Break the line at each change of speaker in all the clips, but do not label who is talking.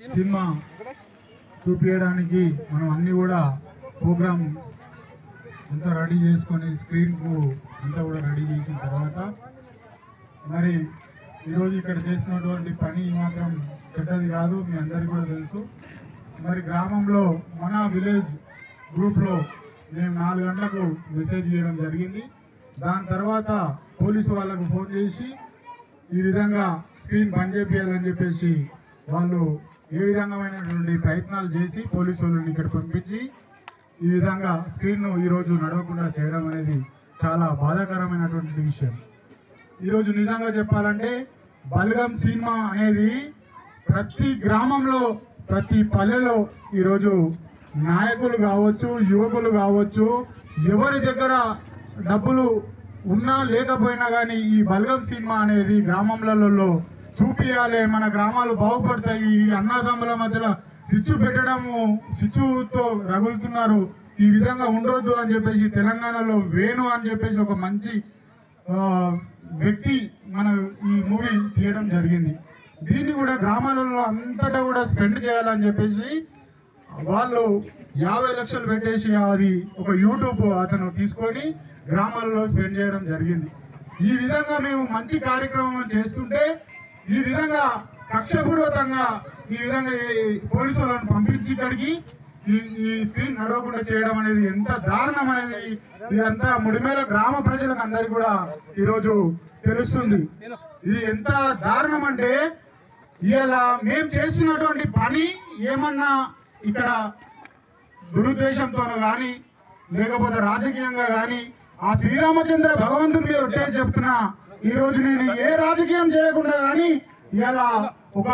Cinema చూపించడానికి మనం అన్ని కూడా ప్రోగ్రామ్ అంతా రెడీ చేసుకొని స్క్రీన్కు అంతా కూడా రెడీ చేసిన తర్వాత మరి ఈరోజు ఇక్కడ చేసినటువంటి పని మాత్రం చెడ్డది కాదు మీ అందరికీ కూడా తెలుసు. మరి గ్రామంలో మన విలేజ్ గ్రూప్లో మేము నాలుగు గంటలకు మెసేజ్ చేయడం జరిగింది. దాని తర్వాత పోలీసు వాళ్ళకు ఫోన్ చేసి ఈ విధంగా స్క్రీన్ బంద్ చేయాలని చెప్పేసి వాళ్ళు ఏ విధంగామైనటువంటి ప్రయత్నాలు చేసి పోలీసు వాళ్ళని ఇక్కడ పంపించి ఈ విధంగా స్క్రీన్ను ఈరోజు నడవకుండా చేయడం అనేది చాలా బాధాకరమైనటువంటి విషయం. ఈరోజు నిజంగా చెప్పాలంటే బల్గం సినిమా అనేది ప్రతి గ్రామంలో ప్రతి పల్లెలో ఈరోజు నాయకులు కావచ్చు యువకులు కావచ్చు ఎవరి దగ్గర డబ్బులు ఉన్నా లేకపోయినా కానీ ఈ బల్గం సినిమా అనేది గ్రామంలలో చూపియాలి మన గ్రామాలు బాగుపడతాయి. ఈ అన్నదమ్ముల మధ్యలో సిచ్చు పెట్టడము సిచ్చుతో రగులుతున్నారు. ఈ విధంగా ఉండొద్దు అని చెప్పేసి తెలంగాణలో వేణు అని చెప్పేసి ఒక మంచి వ్యక్తి మన ఈ మూవీ తీయడం జరిగింది. దీన్ని కూడా గ్రామాలలో అంతటా కూడా స్పెండ్ చేయాలని చెప్పేసి వాళ్ళు యాభై లక్షలు పెట్టేసి అది ఒక యూట్యూబ్ అతను తీసుకొని గ్రామాలలో స్పెండ్ చేయడం జరిగింది. ఈ విధంగా మేము మంచి కార్యక్రమం చేస్తుంటే ఈ విధంగా కక్షపూర్వకంగా ఈ విధంగా పోలీసు వాళ్ళని పంపించి ఇక్కడికి ఈ ఈ స్క్రీన్ నడవకుండా చేయడం అనేది ఎంత దారుణం అనేది ఇదంతా ముడిమేల గ్రామ ప్రజలకు అందరికి కూడా ఈరోజు తెలుస్తుంది. ఇది ఎంత దారుణం అంటే ఇలా మేము చేస్తున్నటువంటి పని ఏమన్నా ఇక్కడ దురుద్దేశంతోనూ కానీ లేకపోతే రాజకీయంగా కానీ ఆ శ్రీరామచంద్ర భగవంతుని మీద ఒట్టే చెప్తున్నా ఈ రోజు నేను ఏ రాజకీయం చేయకుండా కానీ ఇలా ఒక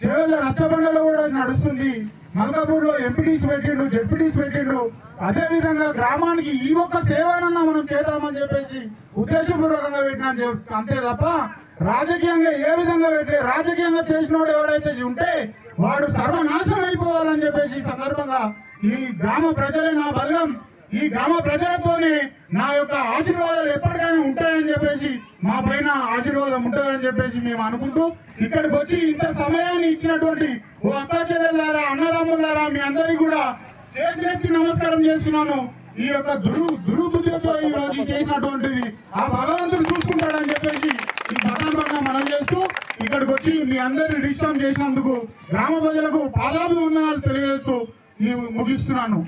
చెవెళ్ళ రచ్చబండలో కూడా నడుస్తుంది. మల్కాపూర్లో ఎంపీటీస్ పెట్టిండు జెడ్పీటీసీ పెట్టిండు. అదే విధంగా గ్రామానికి ఈ ఒక్క సేవనన్నా మనం చేద్దామని చెప్పేసి ఉద్దేశపూర్వకంగా పెట్టినా చెప్ అంతే తప్ప రాజకీయంగా ఏ విధంగా పెట్టే రాజకీయంగా చేసినోడు ఎవడైతే ఉంటే వాడు సర్వనాశనం అయిపోవాలని చెప్పేసి ఈ సందర్భంగా ఈ గ్రామ ప్రజలే నా బలం. ఈ గ్రామ ప్రజలతోనే నా యొక్క ఆశీర్వాదాలు ఎప్పటికైనా ఉంటాయని చెప్పేసి మా పైన ఆశీర్వాదం ఉంటుందని చెప్పేసి మేము అనుకుంటూ ఇక్కడికి వచ్చి ఇంత సమయాన్ని ఇచ్చినటువంటి ఓ అక్క చెల్లెళ్ళారా అన్నదమ్ములారా మీ అందరికీ కూడా చేతులెత్తి నమస్కారం చేస్తున్నాను. ఈ యొక్క దురు దురుబుద్ధితో ఈ రోజు చేసినటువంటిది ఆ భగవంతుడు చూసుకుంటాడని చెప్పేసి ఈ సందర్భంగా మనం చేస్తూ ఇక్కడికి వచ్చి మీ అందరిని డిస్టర్బ్ చేసినందుకు గ్రామ ప్రజలకు పాదాభివందనాలు తెలియజేస్తూ ఈ ముగిస్తున్నాను.